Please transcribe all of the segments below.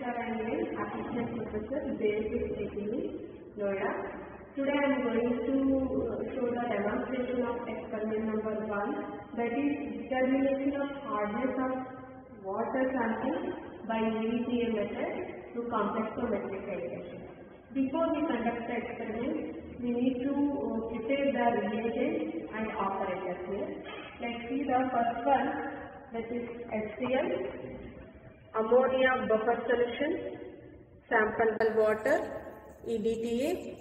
sir, I Assistant Professor, Basic Technique, Noida. Today I am going to show the demonstration of experiment number 1 that is determination of hardness of water sample by UVPA method to complexometric titration. Before we conduct the experiment, we need to uh, prepare the reagents and operators here. Let's see the first one that is HCl, ammonia buffer solution, sample water, EDTA,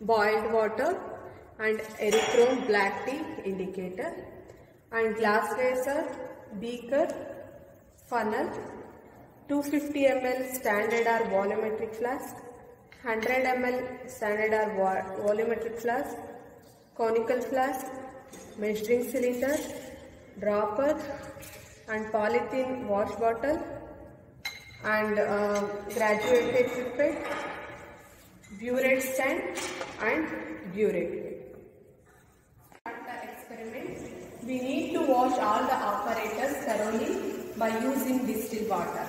boiled water and Eriochrome Black T indicator and glass vessel, beaker, funnel, 250 ml standard or volumetric flask, 100 ml standard or vo- volumetric flask, conical flask, measuring cylinder, dropper and polythene wash bottle and uh, graduated pipette, burette stand and burette. The experiment. We need to wash all the apparatus thoroughly by using distilled water.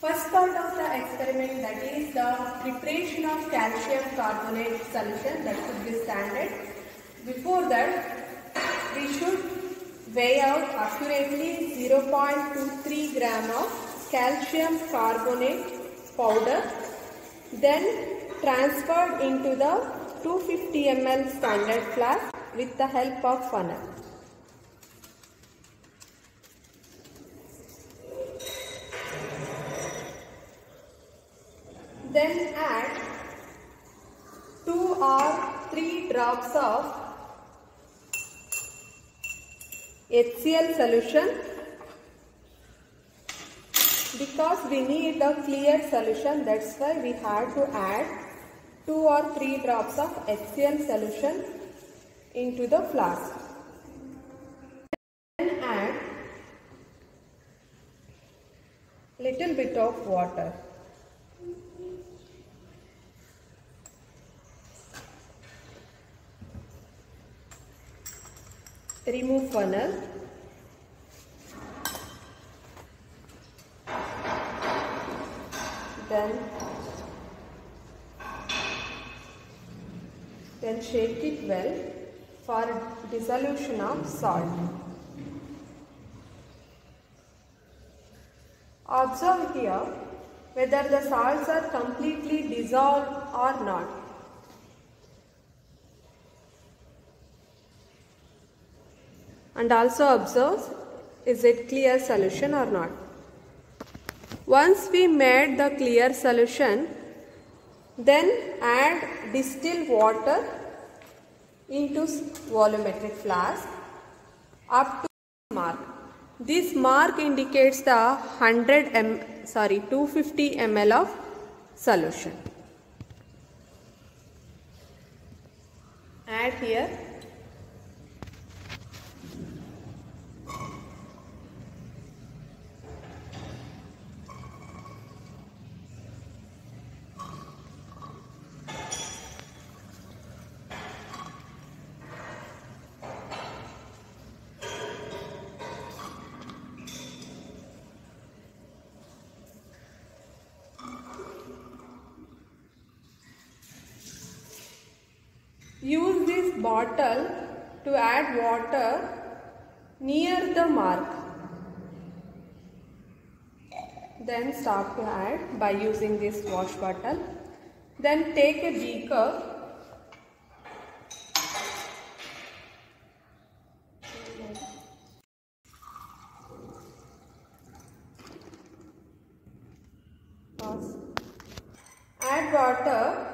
First part of the experiment that is the preparation of calcium carbonate solution that should be standard. Before that we should weigh out accurately 0.23 gram of calcium carbonate powder then transferred into the 250 ml standard flask with the help of funnel. Then add 2 or 3 drops of HCl solution because we need a clear solution that's why we had to add 2 or 3 drops of HCl solution into the flask. Then add little bit of water. Remove funnel. Then shake it well for dissolution of salt. Observe here whether the salts are completely dissolved or not. And also observe is it clear solution or not. Once we made the clear solution, then add distilled water into volumetric flask up to mark. This mark indicates the 100 m sorry 250 ml of solution. Add here Use this bottle to add water near the mark. Then start to add by using this wash bottle. Then take a beaker. Add water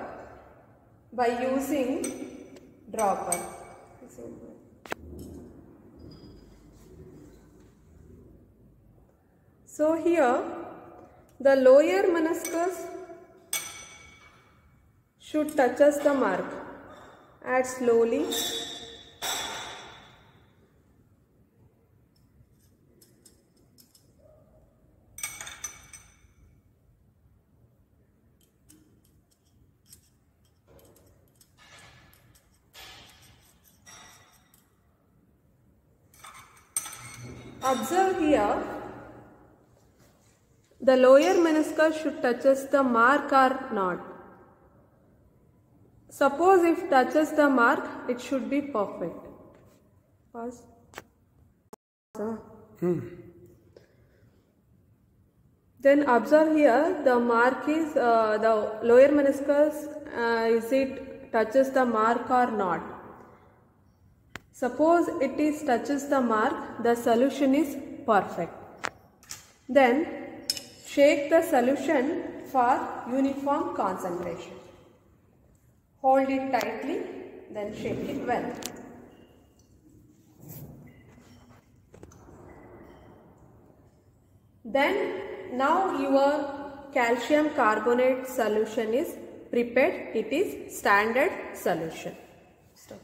by using dropper. So here the lower meniscus should touches the mark. Add slowly. Observe here the lower meniscus should touches the mark or not. Suppose if touches the mark, it should be perfect. Pause. Then observe here the mark is uh, the lower meniscus uh, is it touches the mark or not. Suppose it is touches the mark the solution is perfect. Then shake the solution for uniform concentration. Hold it tightly then shake it well. Then now your calcium carbonate solution is prepared. It is standard solution. Stop.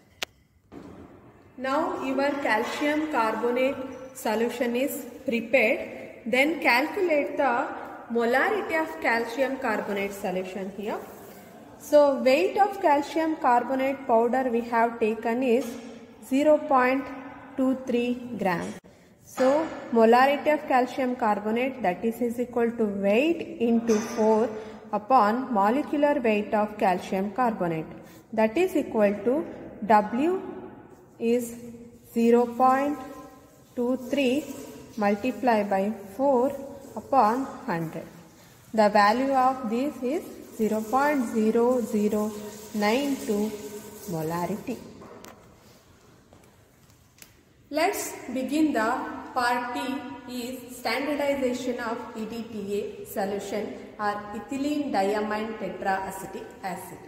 Now your calcium carbonate solution is prepared. Then calculate the molarity of calcium carbonate solution here. So weight of calcium carbonate powder we have taken is 0.23 gram. So molarity of calcium carbonate that is, is equal to weight into 4 upon molecular weight of calcium carbonate that is equal to W is 0.23 multiplied by 4 upon 100. The value of this is 0.0092 molarity. Let's begin the part T is standardization of EDTA solution or ethylene diamine tetraacetic acid.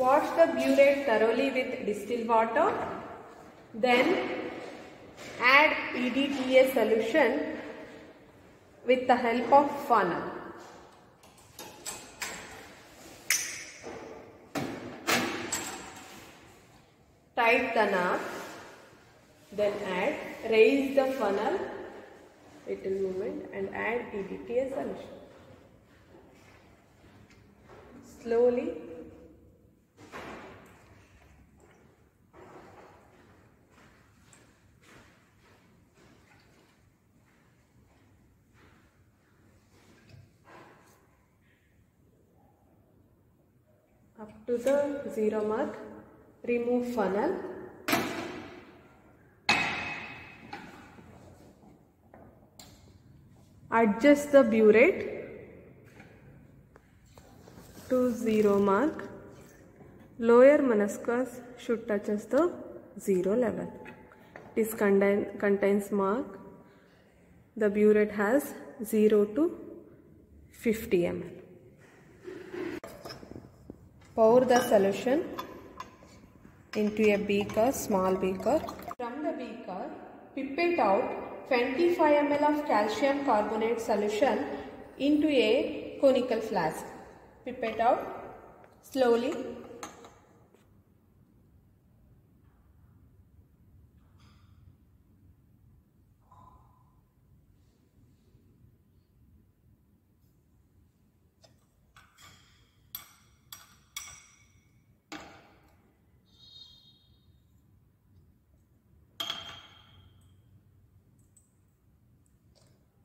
Wash the burette thoroughly with distilled water. Then add EDTA solution with the help of funnel. Tight the then add, raise the funnel, little movement and add EDTA solution. Slowly up to the zero mark remove funnel. Adjust the burette to zero mark. Lower meniscus should touches the zero level. This contain, contains mark. The burette has 0 to 50 ml Pour the solution into a beaker, small beaker. From the beaker, pipette out 25 ml of calcium carbonate solution into a conical flask. Pipette out slowly.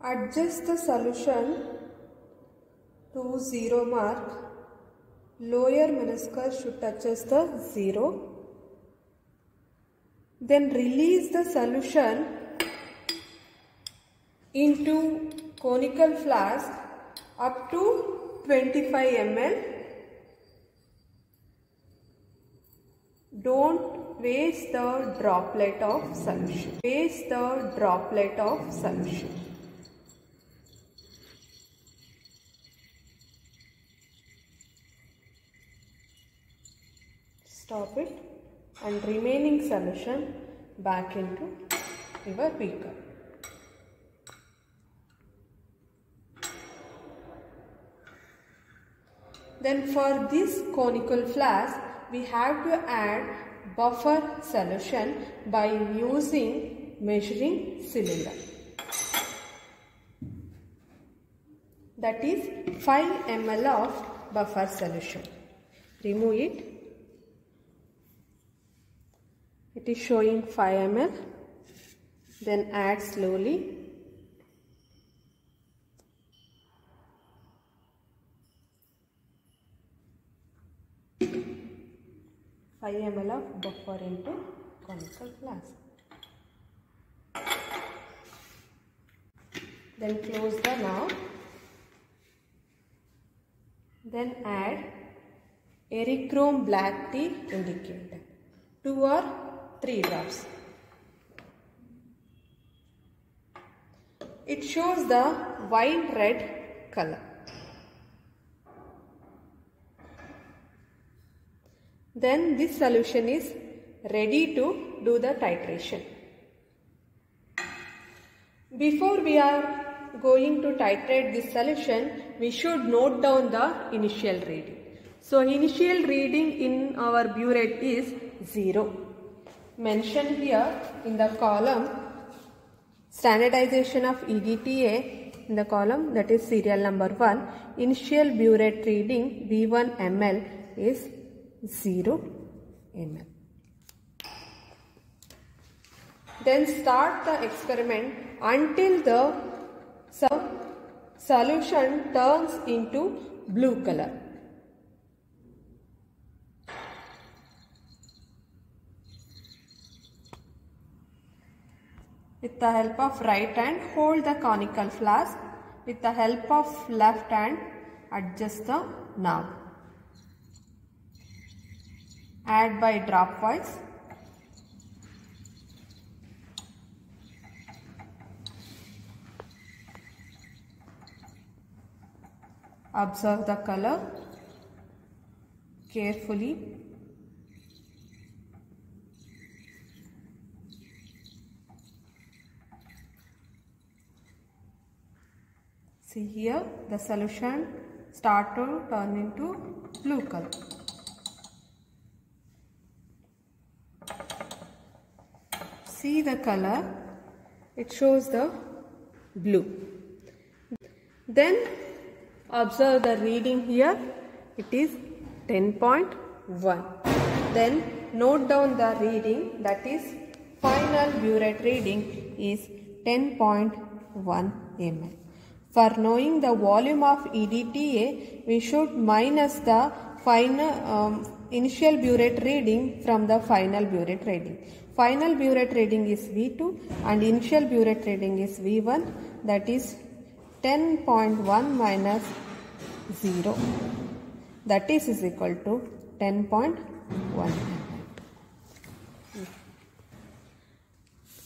Adjust the solution to 0 mark. Lower meniscus should touches the 0. Then release the solution into conical flask up to 25 ml. Don't waste the droplet of solution. Waste the droplet of solution. Stop it and remaining solution back into your beaker. Then for this conical flask, we have to add buffer solution by using measuring cylinder. That is 5 ml of buffer solution. Remove it. It is showing 5 ml then add slowly Five ml of buffer into conical flask. Then close the knob. Then add Eriochrome Black T indicator. Two or three drops. It shows the wine red color. Then this solution is ready to do the titration. Before we are going to titrate this solution, we should note down the initial reading. So initial reading in our burette is 0. Mentioned here in the column standardization of EDTA in the column that is serial number 1. Initial burette reading V1 ml is 0 ml. Then start the experiment until the solution turns into blue color. With the help of right hand, hold the conical flask. With the help of left hand, adjust the knob. Add by drop wise. Observe the color carefully. See here the solution start to turn into blue color. See the color it shows the blue. Then observe the reading here it is 10.1 then note down the reading that is final burette reading is 10.1 ml for knowing the volume of EDTA we should minus the final um, initial burette reading from the final burette reading. Final burette reading is V2 and initial burette reading is V1 that is 10.1 minus 0 that is is equal to 10.1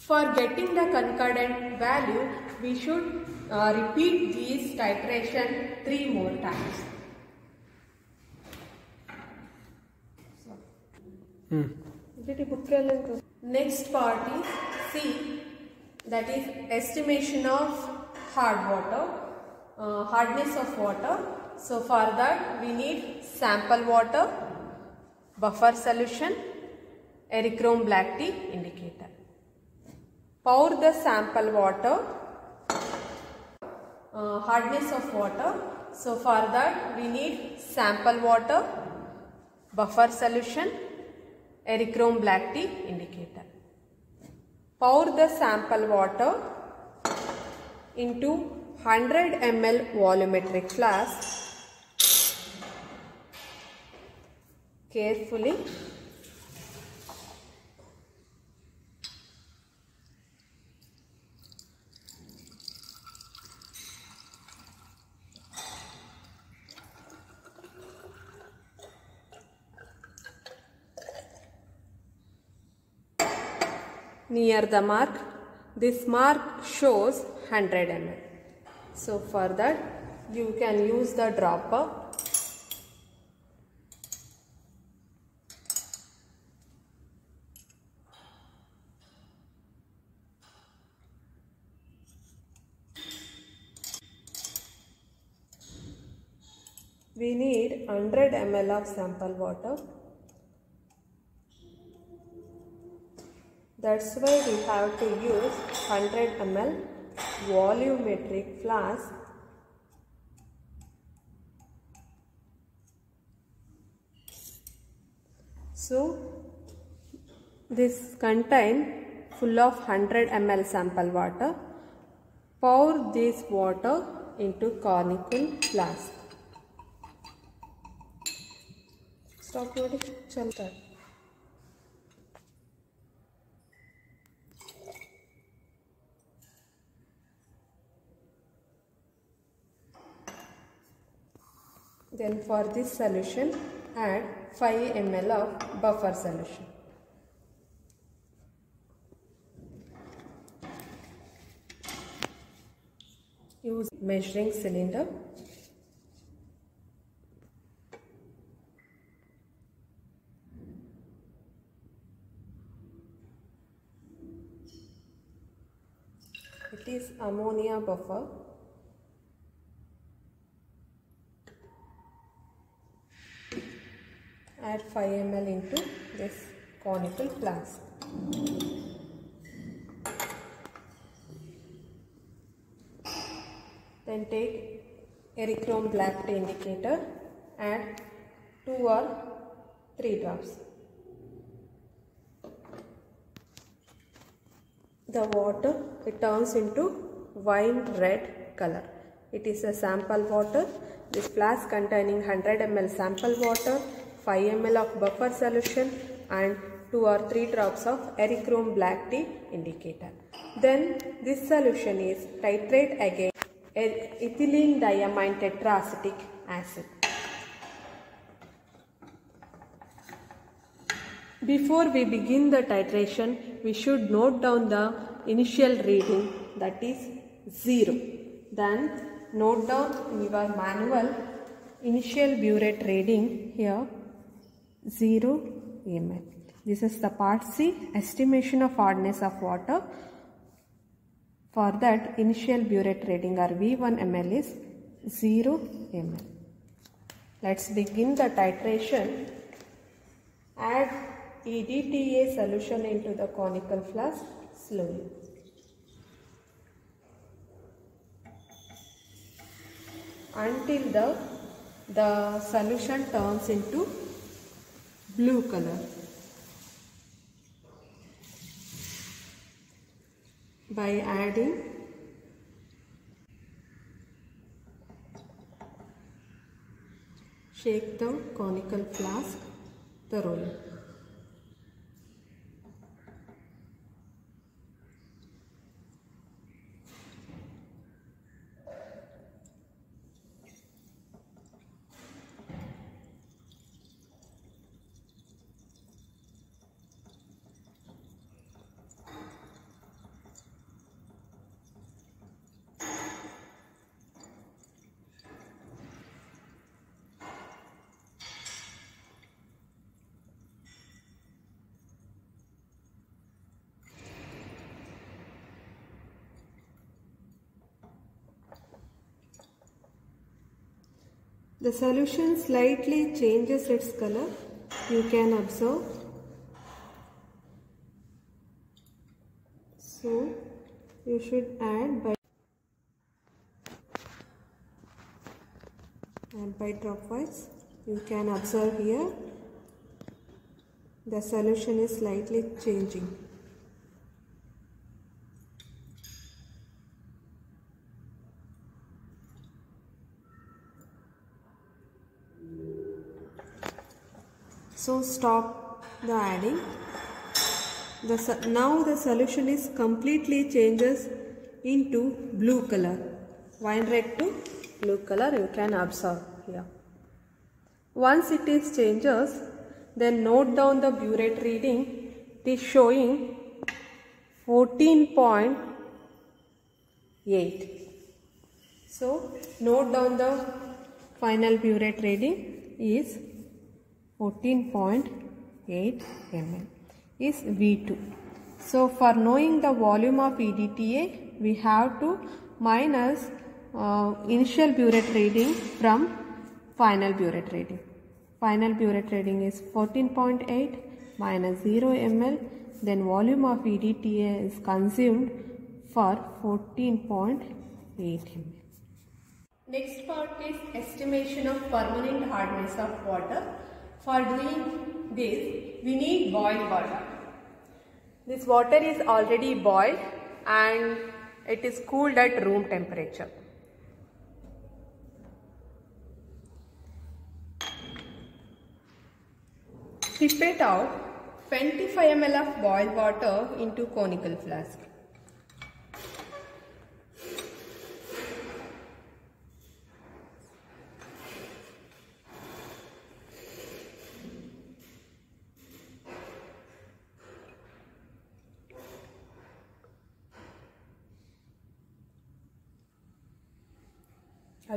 for getting the concordant value we should uh, repeat this titration three more times. Next part is C that is estimation of hard water uh, hardness of water. So for that we need sample water, buffer solution, Eriochrome Black T indicator. Pour the sample water, uh, hardness of water. So for that we need sample water, buffer solution, Eriochrome Black T indicator. Pour the sample water into 100 ml volumetric flask carefully near the mark. This mark shows 100 ml so for that you can use the dropper. We need 100 ml of sample water That's why we have to use 100 ml volumetric flask So this contain full of 100 ml sample water. Pour this water into conical flask. Stop loading. Chal Then for this solution add 5 ml of buffer solution. Use measuring cylinder. It is ammonia buffer. Add 5 ml into this conical flask. Then take Eriochrome Black T indicator, add 2 or 3 drops. The water it turns into wine red color. It is a sample water. This flask containing 100 ml sample water, 5 ml of buffer solution and 2 or 3 drops of Eriochrome Black T indicator. Then this solution is titrate again ethylene diamine tetraacetic acid. Before we begin the titration, we should note down the initial reading that is 0. Then note down in your manual initial burette reading here 0 ml. This is the part C estimation of hardness of water. For that initial burette reading or V1 ml is 0 ml. Let's begin the titration. Add EDTA solution into the conical flask slowly. Until the, the solution turns into blue color. By adding shake the conical flask thoroughly. The solution slightly changes its color. You can observe. So, you should add by add by dropwise. You can observe here the solution is slightly changing. So stop the adding. The now the solution is completely changes into blue color. Wine red to blue color you can observe here. Once it is changes then note down the burette reading. It is showing 14.8. So note down the final burette reading is 14.8 ml is V2. So for knowing the volume of EDTA, we have to minus uh, initial burette reading from final burette reading. Final burette reading is 14.8 minus 0 ml. Then volume of EDTA is consumed for 14.8 ml. Next part is estimation of permanent hardness of water. For doing this, we need boiled water. This water is already boiled and it is cooled at room temperature. Pipette out 25 ml of boiled water into conical flask.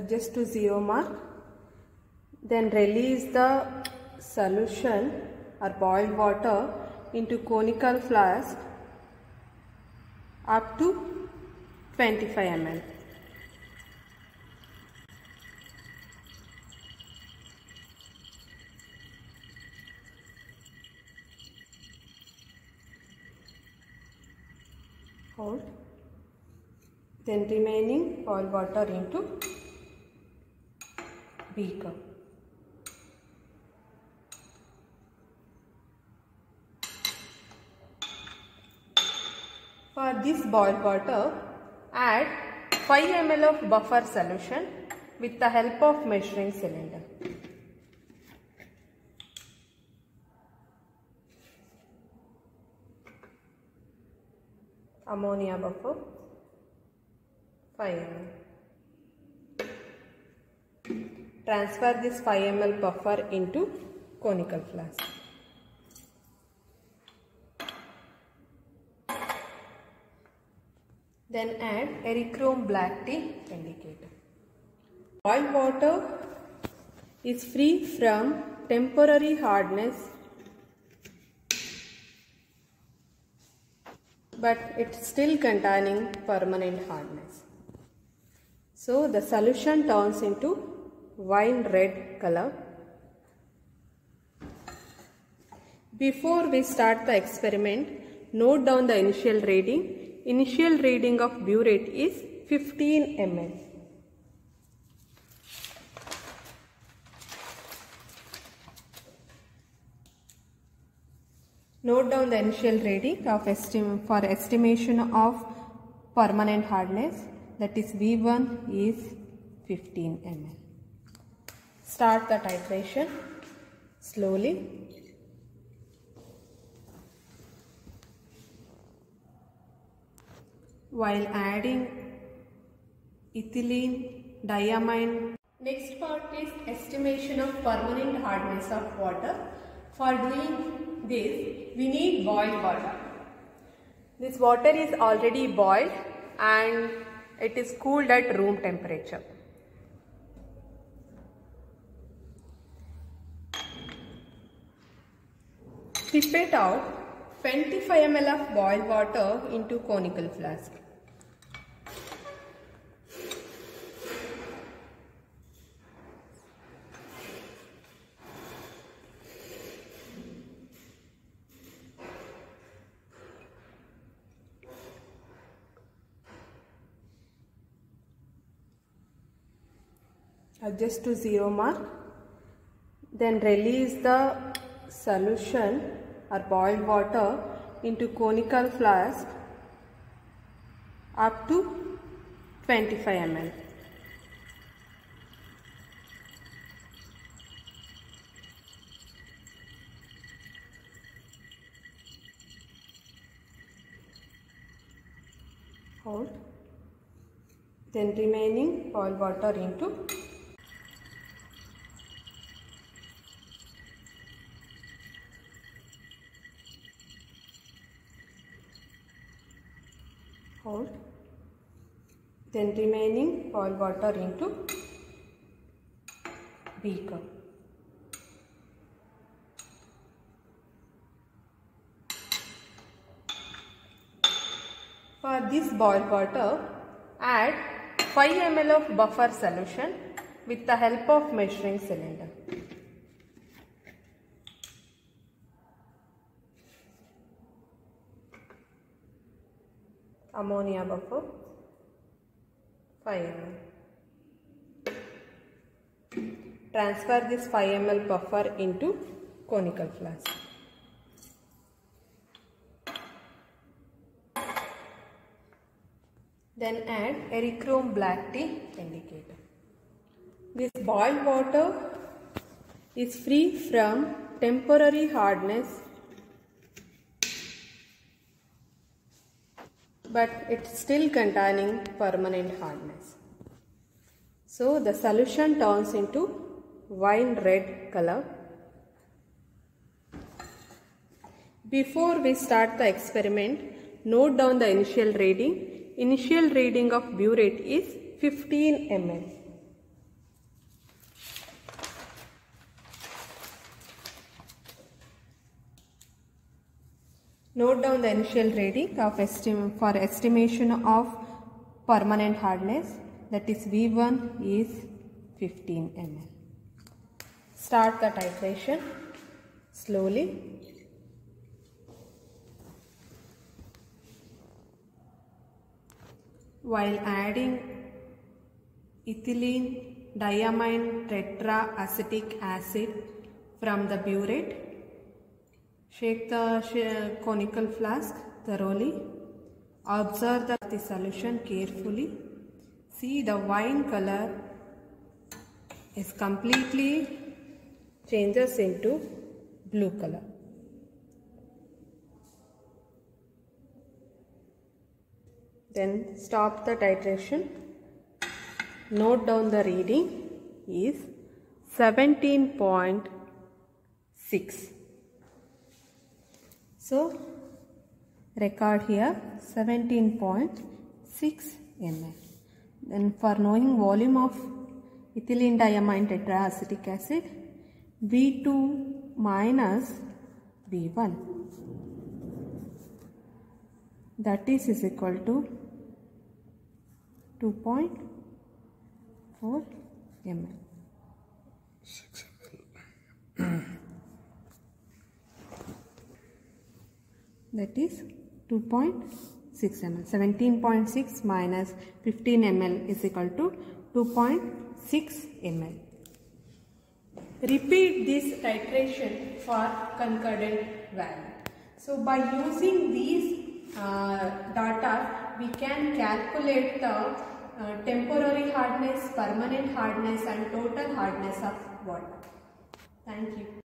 Adjust to zero mark then release the solution or boiled water into conical flask up to 25 ml hold. Then remaining boiled water into beaker. For this boiled water, add 5 ml of buffer solution with the help of measuring cylinder. Ammonia buffer 5 ml. Transfer this 5 ml buffer into conical flask. Then add Eriochrome Black T indicator. Boiled water is free from temporary hardness but it's still containing permanent hardness. So the solution turns into wine red color. Before we start the experiment, note down the initial reading. Initial reading of burette is 15 ml. Note down the initial reading of for estimation of permanent hardness that is V1 is 15 ml. Start the titration slowly. While adding ethylene, diamine. Next part is estimation of permanent hardness of water. For doing this, we need boiled water. This water is already boiled and it is cooled at room temperature. Pipette out 25 ml of boiled water into conical flask. Adjust to zero mark. Then release the solution or boiled water into conical flask up to 25 ml. Hold. Then remaining boiled water into hold. Then remaining boiled water into beaker. For this boiled water add 5 ml of buffer solution with the help of measuring cylinder Ammonia buffer, five ml. Transfer this 5 ml buffer into conical flask. Then add Eriochrome Black T indicator. This boiled water is free from temporary hardness but it's still containing permanent hardness. So the solution turns into wine red color. Before we start the experiment, note down the initial reading. Initial reading of burette is 15 ml. Note down the initial reading of estim for estimation of permanent hardness that is V1 is 15 ml. Start the titration slowly. While adding ethylene diamine tetraacetic acid from the burette, shake the conical flask thoroughly. Observe the, the solution carefully. See the wine color is completely changes into blue color. Then stop the titration. Note down the reading is 17.6. So record here 17.6 ml. Then for knowing volume of ethylene diamine tetraacetic acid, V2 minus V1 that is is equal to 2.4 ml. That is 2.6 ml. 17.6 minus 15 ml is equal to 2.6 ml. Repeat this titration for concordant value. So by using these uh, data, we can calculate the uh, temporary hardness, permanent hardness and total hardness of water. Thank you.